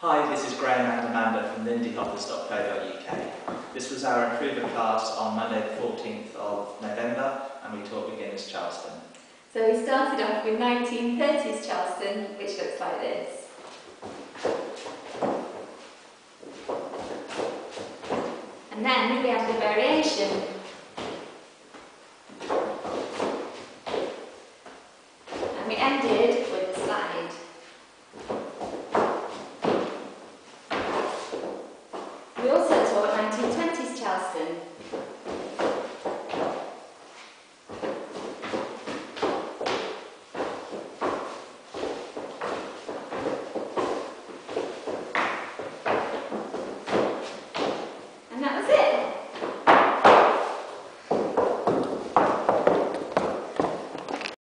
Hi, this is Graeme and Amanda from lindyhoppers.co.uk. This was our improver class on Monday the 14th of November and we taught beginners Charleston. So we started off with 1930s Charleston, which looks like this. And then we have the variation Dios